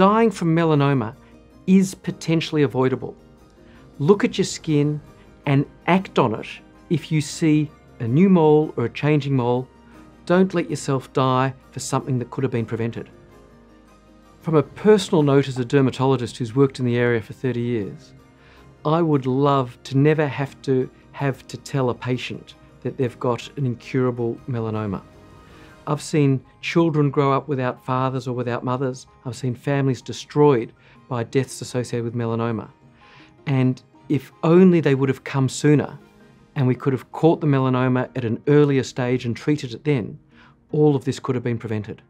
dying from melanoma is potentially avoidable. Look at your skin and act on it if you see a new mole or a changing mole. Don't let yourself die for something that could have been prevented. From a personal note as a dermatologist who's worked in the area for 30 years, I would love to never have to have to tell a patient that they've got an incurable melanoma. I've seen children grow up without fathers or without mothers. I've seen families destroyed by deaths associated with melanoma. And if only they would have come sooner and we could have caught the melanoma at an earlier stage and treated it then, all of this could have been prevented.